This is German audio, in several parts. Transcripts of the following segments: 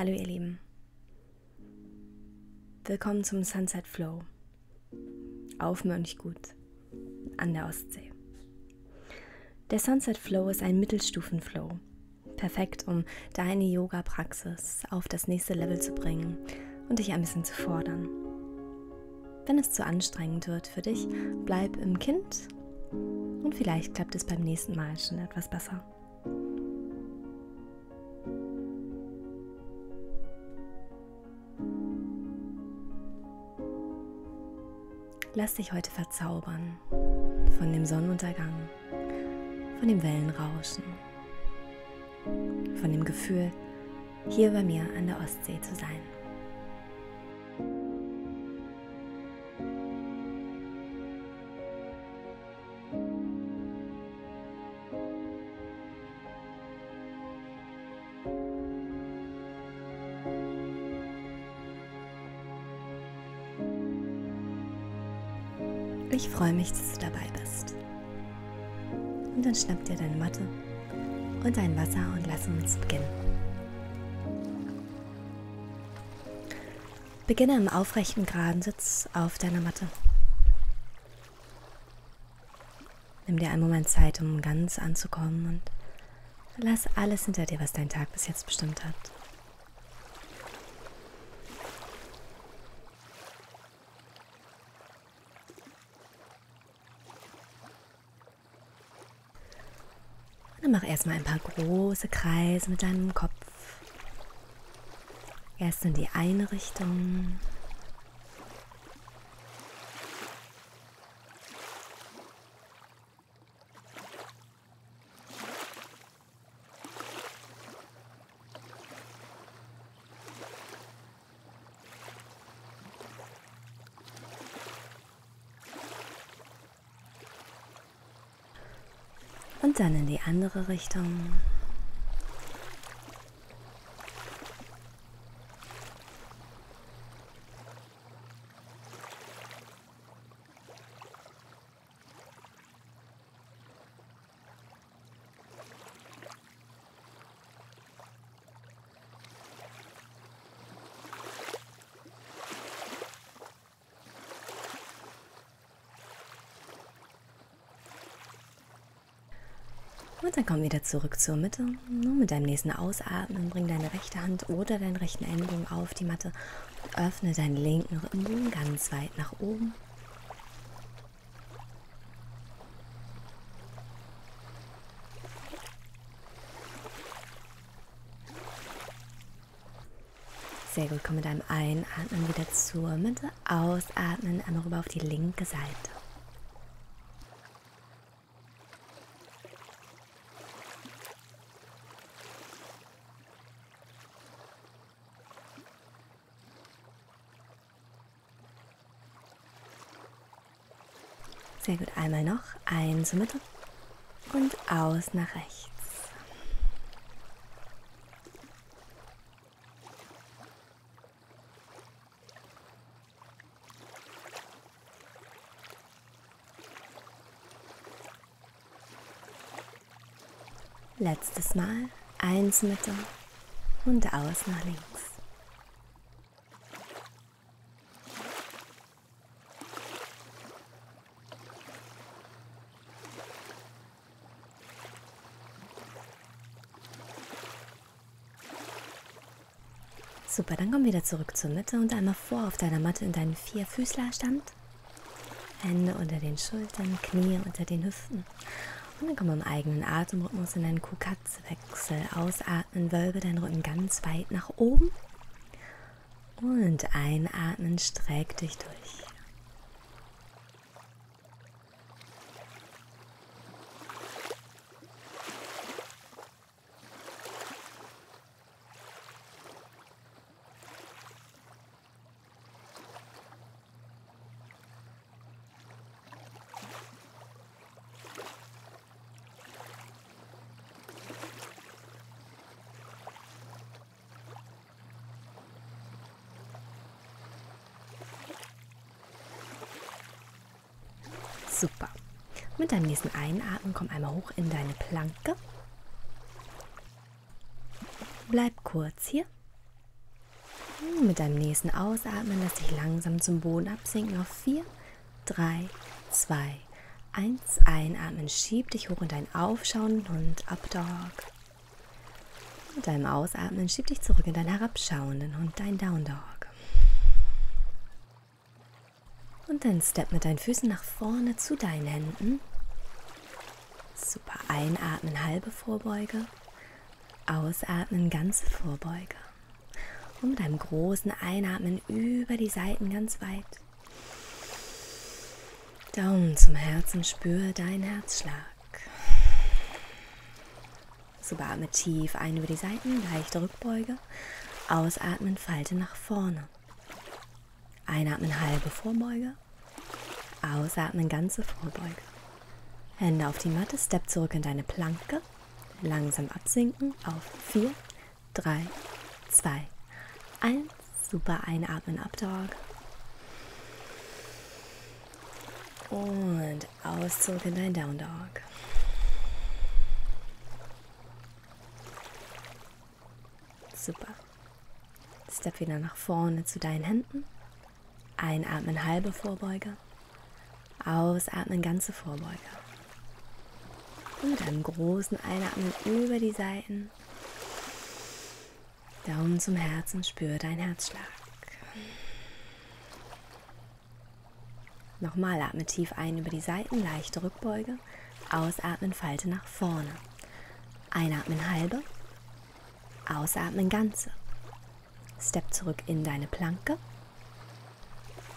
Hallo ihr Lieben. Willkommen zum Sunset Flow auf Mönchgut an der Ostsee. Der Sunset Flow ist ein Mittelstufen-Flow. Perfekt, um deine Yoga-Praxis auf das nächste Level zu bringen und dich ein bisschen zu fordern. Wenn es zu anstrengend wird für dich, bleib im Kind und vielleicht klappt es beim nächsten Mal schon etwas besser. Lass dich heute verzaubern von dem Sonnenuntergang, von dem Wellenrauschen, von dem Gefühl, hier bei mir an der Ostsee zu sein. Schnapp dir deine Matte und dein Wasser und lass uns beginnen. Beginne im aufrechten geraden Sitz auf deiner Matte. Nimm dir einen Moment Zeit, um ganz anzukommen und lass alles hinter dir, was dein Tag bis jetzt bestimmt hat. Dann mach erstmal ein paar große Kreise mit deinem Kopf. Erst in die eine Richtung. Dann in die andere Richtung. Und dann komm wieder zurück zur Mitte. Nur mit deinem nächsten Ausatmen bring deine rechte Hand oder deinen rechten Ellenbogen auf die Matte öffne deinen linken Rippenbogen ganz weit nach oben. Sehr gut, komm mit deinem Einatmen wieder zur Mitte, ausatmen, einmal rüber auf die linke Seite. Einmal noch. Ein zur Mitte und aus nach rechts. Letztes Mal. Eins Mitte und aus nach links. Super, dann komm wieder zurück zur Mitte und einmal vor auf deiner Matte in deinen Vierfüßlerstand. Hände unter den Schultern, Knie unter den Hüften. Und dann komm im eigenen Atemrhythmus in deinen Kuh-Katze-Wechsel. Ausatmen, wölbe deinen Rücken ganz weit nach oben. Und einatmen, streck dich durch. Super. Mit deinem nächsten Einatmen komm einmal hoch in deine Planke. Bleib kurz hier Mit deinem nächsten Ausatmen lass dich langsam zum Boden absinken auf 4, 3, 2, 1. Einatmen, schieb dich hoch in deinen aufschauenden Hund, Up Dog. Mit deinem Ausatmen schieb dich zurück in deinen herabschauenden Hund, dein Down Dog. Und dann step mit deinen Füßen nach vorne zu deinen Händen. Super. Einatmen, halbe Vorbeuge. Ausatmen, ganze Vorbeuge. Und mit einem großen Einatmen über die Seiten ganz weit. Daumen zum Herzen, spür deinen Herzschlag. Super, atme tief ein über die Seiten, leichte Rückbeuge. Ausatmen, Falte nach vorne. Einatmen, halbe Vorbeuge. Ausatmen, ganze Vorbeuge. Hände auf die Matte, Step zurück in deine Planke. Langsam absinken auf 4, 3, 2, 1. Super, einatmen, Abdog. Und aus zurück in dein Down Dog. Super. Step wieder nach vorne zu deinen Händen. Einatmen, halbe Vorbeuge. Ausatmen, ganze Vorbeuge. Und einem großen Einatmen über die Seiten. Daumen zum Herzen, spür dein Herzschlag. Nochmal atme tief ein über die Seiten, leichte Rückbeuge. Ausatmen, Falte nach vorne. Einatmen, halbe. Ausatmen, ganze. Step zurück in deine Planke.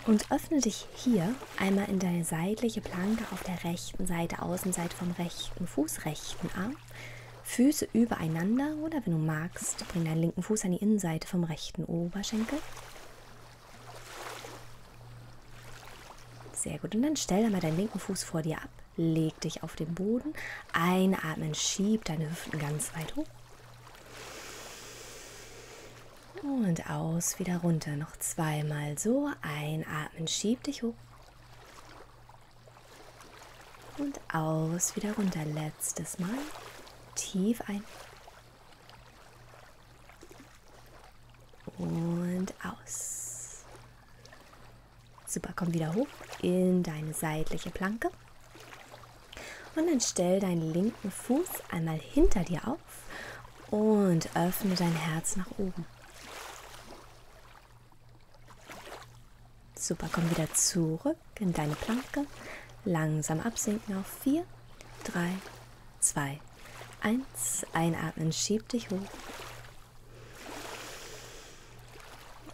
Und öffne dich hier einmal in deine seitliche Planke auf der rechten Seite, Außenseite vom rechten Fuß, rechten Arm. Füße übereinander oder wenn du magst, bring deinen linken Fuß an die Innenseite vom rechten Oberschenkel. Sehr gut. Und dann stell einmal deinen linken Fuß vor dir ab. Leg dich auf den Boden. Einatmen, schieb deine Hüften ganz weit hoch. Und aus, wieder runter. Noch zweimal so. Einatmen, schieb dich hoch. Und aus, wieder runter. Letztes Mal. Tief ein. Und aus. Super, komm wieder hoch in deine seitliche Planke. Und dann stell deinen linken Fuß einmal hinter dir auf und öffne dein Herz nach oben. Super, komm wieder zurück in deine Planke. Langsam absinken auf 4, 3, 2, 1. Einatmen, schieb dich hoch.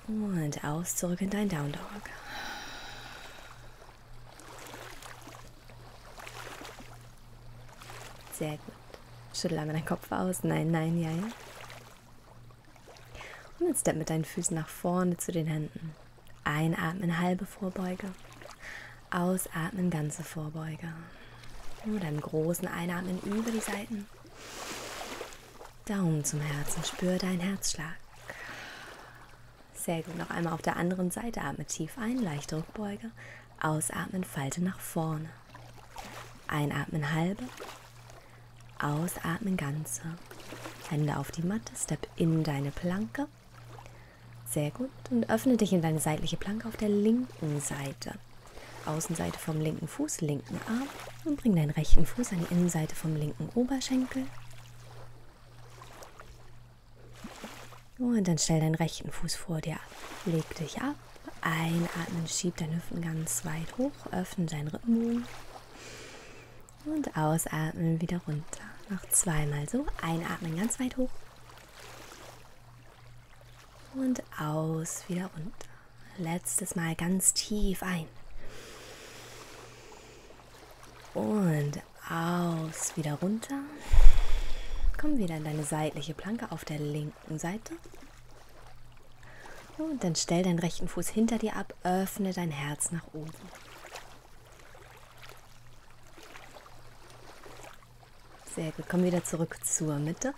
Und aus, zurück in dein Down Dog. Sehr gut. Schüttel einmal deinen Kopf aus. Nein, nein, ja, ja. Und jetzt step mit deinen Füßen nach vorne zu den Händen. Einatmen, halbe Vorbeuge. Ausatmen, ganze Vorbeuge. Mit einem großen Einatmen über die Seiten. Daumen zum Herzen, spür deinen Herzschlag. Sehr gut. Noch einmal auf der anderen Seite. Atme tief ein, leichte Rückbeuge. Ausatmen, Falte nach vorne. Einatmen, halbe. Ausatmen, ganze. Hände auf die Matte, Step in deine Planke. Sehr gut. Und öffne dich in deine seitliche Planke auf der linken Seite. Außenseite vom linken Fuß, linken Arm. Und bring deinen rechten Fuß an die Innenseite vom linken Oberschenkel. Und dann stell deinen rechten Fuß vor dir. Leg dich ab. Einatmen, schieb deine Hüften ganz weit hoch. Öffne deinen Rippenbogen. Und ausatmen wieder runter. Noch zweimal so. Einatmen ganz weit hoch und aus, wieder runter. Letztes Mal ganz tief ein. Und aus, wieder runter. Komm wieder in deine seitliche Planke auf der linken Seite. Und dann stell deinen rechten Fuß hinter dir ab, öffne dein Herz nach oben. Sehr gut, komm wieder zurück zur Mitte.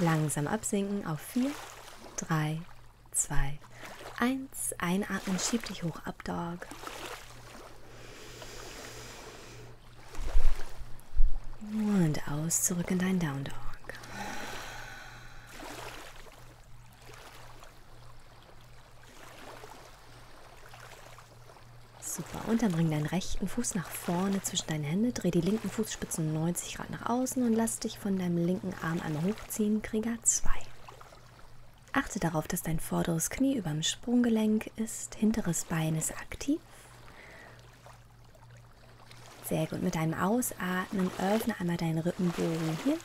Langsam absinken auf 4, 3, 2, 1. Einatmen, schieb dich hoch ab, Dog. Und aus, zurück in dein Down Dog. Und dann bring deinen rechten Fuß nach vorne zwischen deine Hände, dreh die linken Fußspitzen 90 Grad nach außen und lass dich von deinem linken Arm einmal hochziehen, Krieger 2. Achte darauf, dass dein vorderes Knie über dem Sprunggelenk ist, hinteres Bein ist aktiv. Sehr gut. Mit deinem Ausatmen öffne einmal deinen Rippenbogen hier.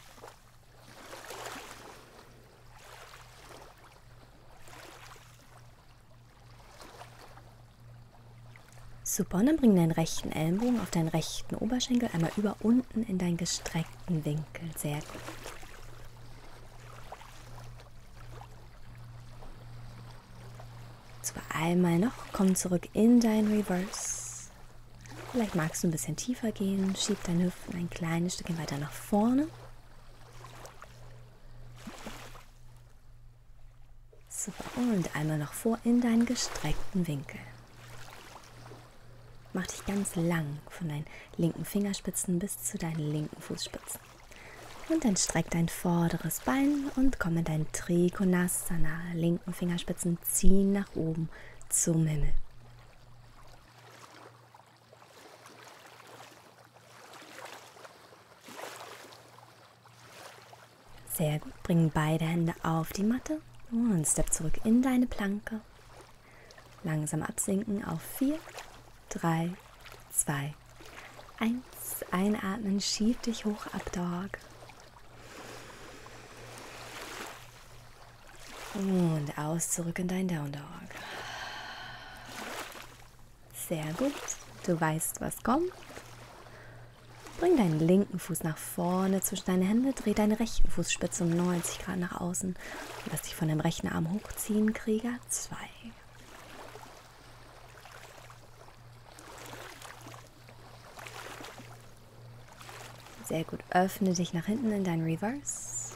Super, und dann bring deinen rechten Ellenbogen auf deinen rechten Oberschenkel einmal über unten in deinen gestreckten Winkel. Sehr gut. einmal noch. Komm zurück in dein Reverse. Vielleicht magst du ein bisschen tiefer gehen. Schieb deine Hüften ein kleines Stückchen weiter nach vorne. Super. Und einmal noch vor in deinen gestreckten Winkel. Mach dich ganz lang von deinen linken Fingerspitzen bis zu deinen linken Fußspitzen. Und dann streck dein vorderes Bein und komm in dein Trikonasana. Linken Fingerspitzen ziehen nach oben zum Himmel. Sehr gut. Bring beide Hände auf die Matte und step zurück in deine Planke. Langsam absinken auf 4, 3, 2, 1. Einatmen, schieb dich hoch ab Dog. Und aus zurück in dein Down Dog. Sehr gut. Du weißt, was kommt. Bring deinen linken Fuß nach vorne zwischen deine Hände, dreh deine rechten Fußspitze um 90 Grad nach außen und lass dich von dem rechten Arm hochziehen, Krieger 2. Sehr gut. Öffne dich nach hinten in dein Reverse.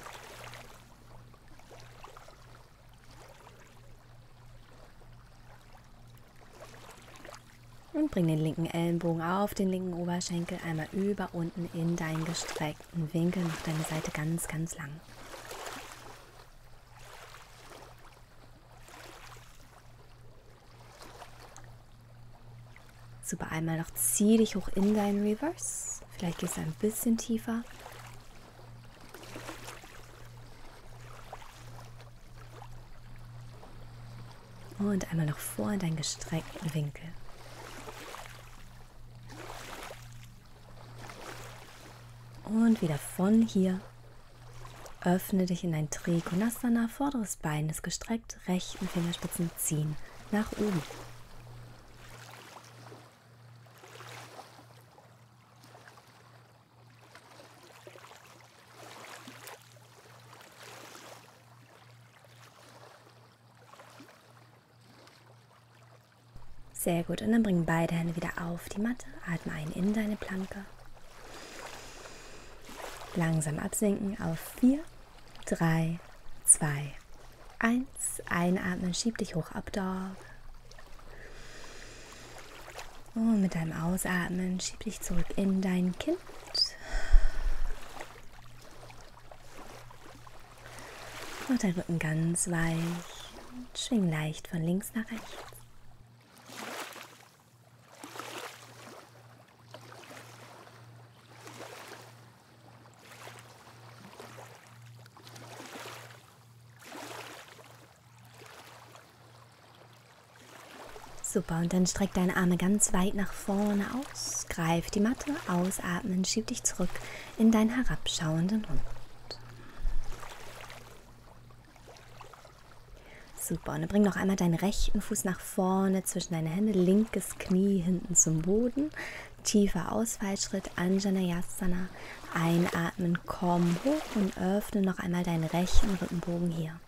Und bring den linken Ellenbogen auf den linken Oberschenkel einmal über unten in deinen gestreckten Winkel. Mach deine Seite ganz, ganz lang. Super, einmal noch zieh dich hoch in deinen Reverse. Vielleicht gehst du ein bisschen tiefer. Und einmal noch vor in deinen gestreckten Winkel. Und wieder von hier. Öffne dich in ein Trikonasana, vorderes Bein ist gestreckt, rechten Fingerspitzen ziehen nach oben. Sehr gut. Und dann bring beide Hände wieder auf die Matte. Atme ein in deine Planke. Langsam absinken auf 4, 3, 2, 1. Einatmen, schieb dich hoch ab, Dog. Und mit deinem Ausatmen schieb dich zurück in dein Kind. Mach deinen Rücken ganz weich. Schwing leicht von links nach rechts. Super, und dann streck deine Arme ganz weit nach vorne aus, greif die Matte, ausatmen, schieb dich zurück in deinen herabschauenden Hund. Super, und dann bring noch einmal deinen rechten Fuß nach vorne zwischen deine Hände, linkes Knie hinten zum Boden, tiefer Ausfallschritt, Anjaneyasana, einatmen, komm hoch und öffne noch einmal deinen rechten Rückenbogen hier.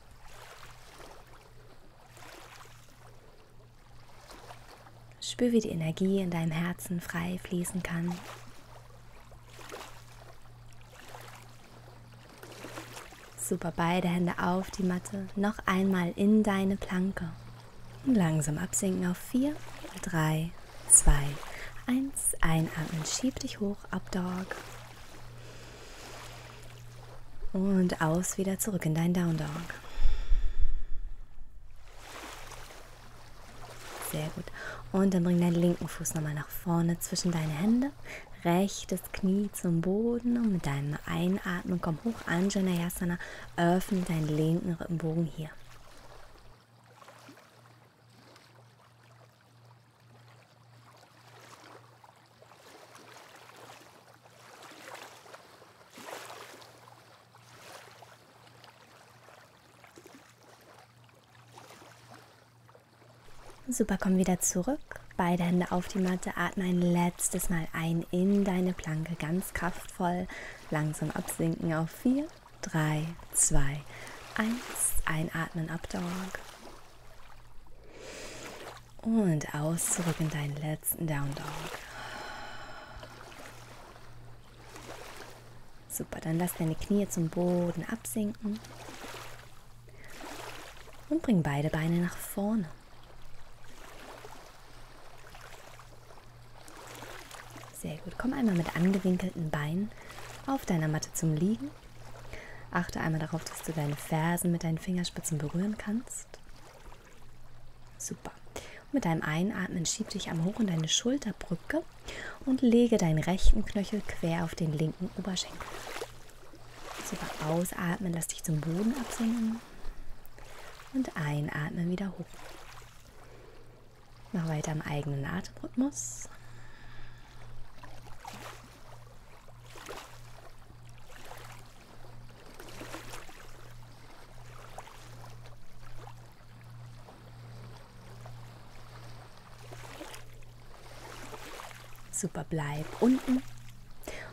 Spür, wie die Energie in deinem Herzen frei fließen kann. Super, beide Hände auf die Matte. Noch einmal in deine Planke. Und langsam absinken auf 4, 3, 2, 1. Einatmen, schieb dich hoch, Up Dog. Und aus wieder zurück in dein Down Dog. Sehr gut. Und dann bring deinen linken Fuß nochmal nach vorne zwischen deine Hände. Rechtes Knie zum Boden und mit deinem Einatmen komm hoch an Janayasana. Öffne deinen linken Rippenbogen hier. Super, komm wieder zurück. Beide Hände auf die Matte. Atme ein letztes Mal ein in deine Planke. Ganz kraftvoll. Langsam absinken auf 4, 3, 2, 1. Einatmen, Up Dog. Und aus zurück in deinen letzten Down Dog. Super, dann lass deine Knie zum Boden absinken. Und bring beide Beine nach vorne. Sehr gut. Komm einmal mit angewinkelten Beinen auf deiner Matte zum Liegen. Achte einmal darauf, dass du deine Fersen mit deinen Fingerspitzen berühren kannst. Super. Und mit deinem Einatmen schieb dich am Hoch in deine Schulterbrücke und lege deinen rechten Knöchel quer auf den linken Oberschenkel. Super. Ausatmen, lass dich zum Boden absinken und einatmen wieder hoch. Mach weiter im eigenen Atemrhythmus. Super, bleib unten.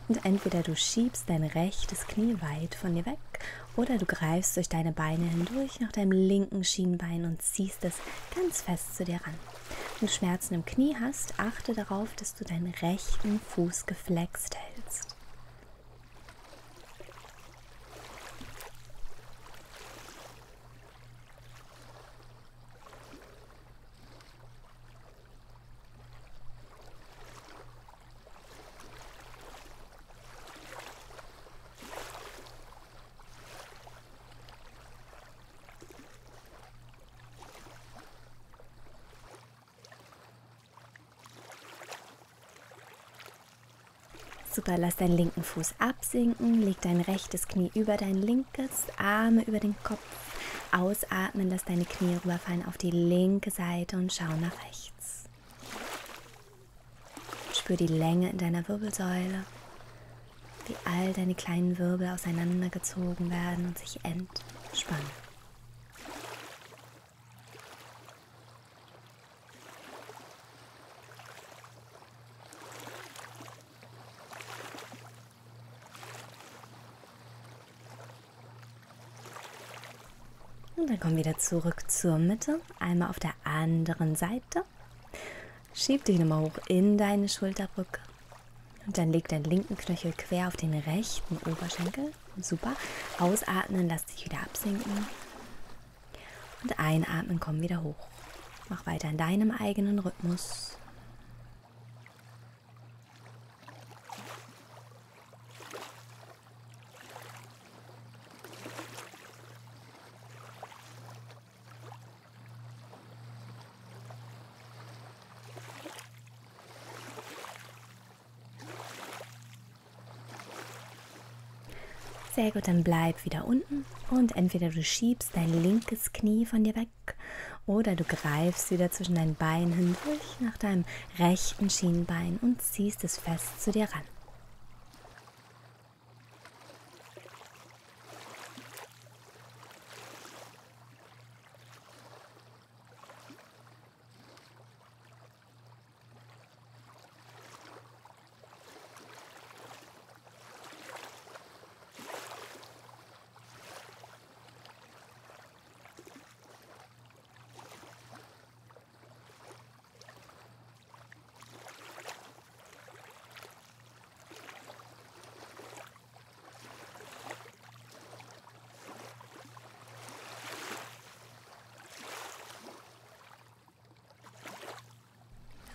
Und entweder du schiebst dein rechtes Knie weit von dir weg oder du greifst durch deine Beine hindurch nach deinem linken Schienbein und ziehst es ganz fest zu dir ran. Wenn du Schmerzen im Knie hast, achte darauf, dass du deinen rechten Fuß geflext hältst. Super, lass deinen linken Fuß absinken, leg dein rechtes Knie über dein linkes, Arme über den Kopf. Ausatmen, lass deine Knie rüberfallen auf die linke Seite und schau nach rechts. Spür die Länge in deiner Wirbelsäule, wie all deine kleinen Wirbel auseinandergezogen werden und sich entspannen. Und dann komm wieder zurück zur Mitte. Einmal auf der anderen Seite. Schieb dich nochmal hoch in deine Schulterbrücke. Und dann leg deinen linken Knöchel quer auf den rechten Oberschenkel. Super. Ausatmen, lass dich wieder absinken. Und einatmen, komm wieder hoch. Mach weiter in deinem eigenen Rhythmus. Sehr gut, dann bleib wieder unten und entweder du schiebst dein linkes Knie von dir weg oder du greifst wieder zwischen deinen Beinen hindurch nach deinem rechten Schienbein und ziehst es fest zu dir ran.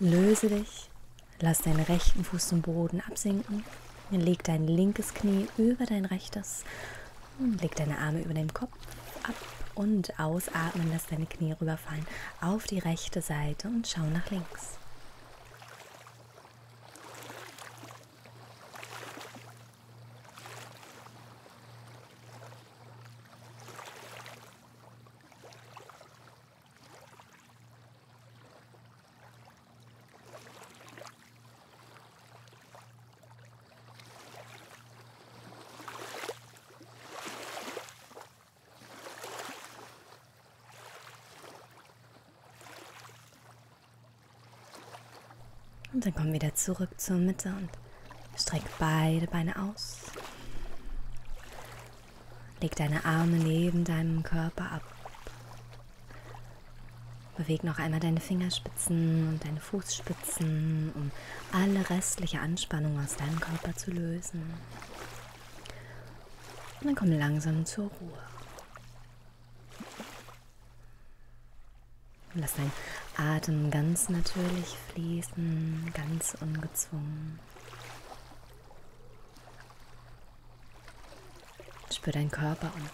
Löse dich, lass deinen rechten Fuß zum Boden absinken, leg dein linkes Knie über dein rechtes und leg deine Arme über den Kopf ab und ausatmen, lass deine Knie rüberfallen auf die rechte Seite und schau nach links. Und dann komm wieder zurück zur Mitte und streck beide Beine aus. Leg deine Arme neben deinem Körper ab. Beweg noch einmal deine Fingerspitzen und deine Fußspitzen, um alle restliche Anspannung aus deinem Körper zu lösen. Und dann komm langsam zur Ruhe. Lass dein Atem ganz natürlich fließen, ganz ungezwungen. Spür deinen Körper und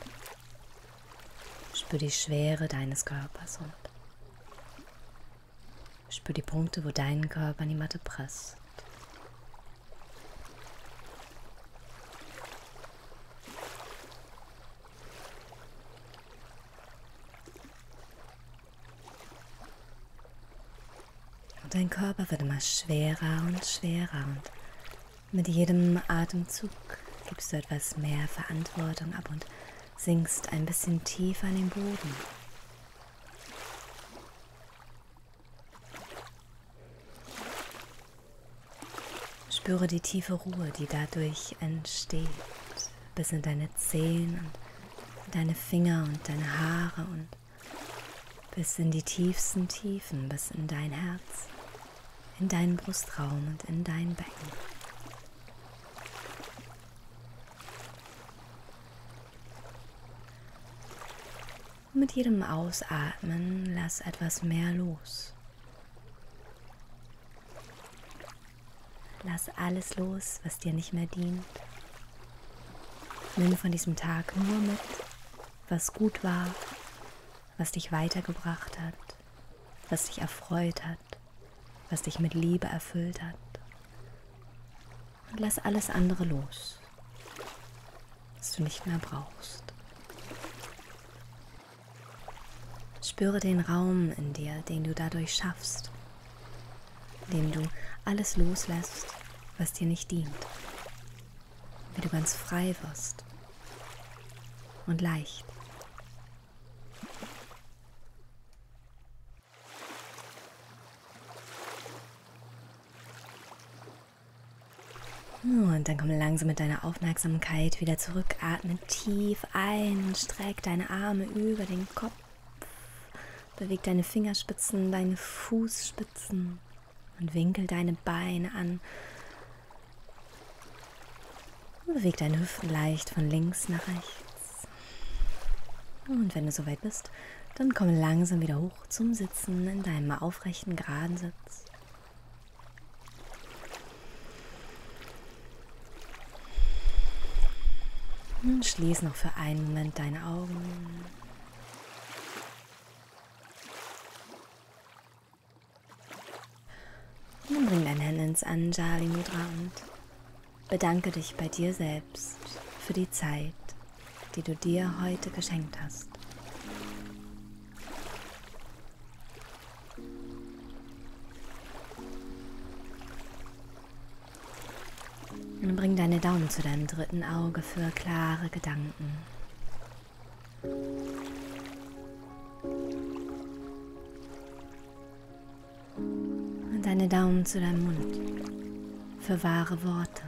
spür die Schwere deines Körpers und spür die Punkte, wo dein Körper in die Matte presst. Dein Körper wird immer schwerer und schwerer und mit jedem Atemzug gibst du etwas mehr Verantwortung ab und sinkst ein bisschen tiefer in den Boden. Spüre die tiefe Ruhe, die dadurch entsteht, bis in deine Zehen und deine Finger und deine Haare und bis in die tiefsten Tiefen, bis in dein Herz in deinen Brustraum und in dein Becken. Mit jedem Ausatmen lass etwas mehr los. Lass alles los, was dir nicht mehr dient. Nimm von diesem Tag nur mit, was gut war, was dich weitergebracht hat, was dich erfreut hat was dich mit Liebe erfüllt hat. Und lass alles andere los, was du nicht mehr brauchst. Spüre den Raum in dir, den du dadurch schaffst, indem du alles loslässt, was dir nicht dient, wie du ganz frei wirst und leicht. Und dann komm langsam mit deiner Aufmerksamkeit wieder zurück. Atme tief ein, streck deine Arme über den Kopf. Beweg deine Fingerspitzen, deine Fußspitzen und winkel deine Beine an. Und beweg deine Hüften leicht von links nach rechts. Und wenn du soweit bist, dann komm langsam wieder hoch zum Sitzen in deinem aufrechten, geraden Sitz. Und schließ noch für einen Moment deine Augen. Dann bring deine Hände ins Anjali Mudra und bedanke dich bei dir selbst für die Zeit, die du dir heute geschenkt hast. Und bring deine Daumen zu deinem dritten Auge für klare Gedanken. Und deine Daumen zu deinem Mund für wahre Worte.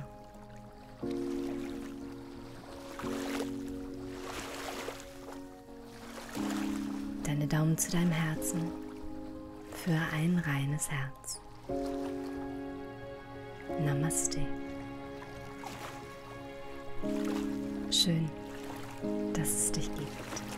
Deine Daumen zu deinem Herzen für ein reines Herz. Namaste. Schön, dass es dich gibt.